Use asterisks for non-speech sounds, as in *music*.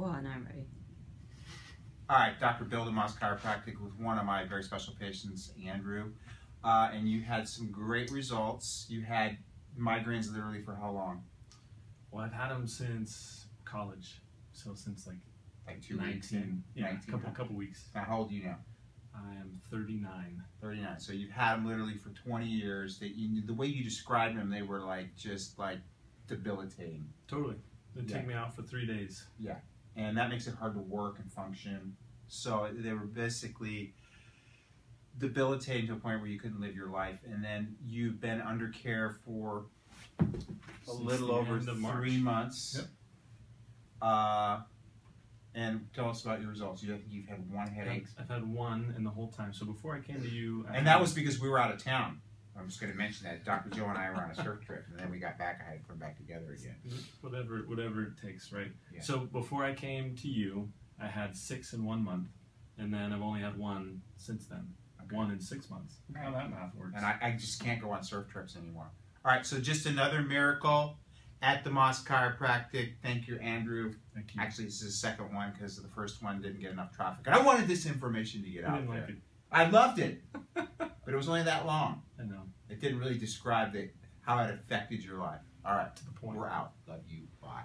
Well, and I'm ready. All right, Dr. Bill DeMoss Chiropractic with one of my very special patients, Andrew. Uh, and you had some great results. You had migraines literally for how long? Well, I've had them since college, so since like Like two 19, weeks. in? yeah, 19. couple couple weeks. Now, how old are you now? I am 39. 39. So you've had them literally for 20 years. That you, the way you described them, they were like just like debilitating. Totally. It'd Yeah. take me out for three days. And that makes it hard to work and function. So they were basically debilitating to a point where you couldn't live your life. And then you've been under care for a little over of March. three months. Yep. Uh, and tell us about your results. You, you've had one headache, I've had one in the whole time. So before I came to you, I and that was because we were out of town. I'm just going to mention that Dr. Joe and I were on a surf trip, and then we got back. I had to put them back together again. whatever whatever it takes, right? Yeah. So before I came to you, I had six in one month, and then I've only had one since then. Okay. One in six months. How that math works. and I, I just can't go on surf trips anymore. All right, so just another miracle at DeMoss Chiropractic. Thank you, Andrew. Thank you. Actually, this is the second one because the first one didn't get enough traffic. And I wanted this information to get I out there. like. I loved it, but it was only that long. *laughs* I know. It didn't really describe the, how it affected your life. All right, to the point. We're out. Love you. Bye.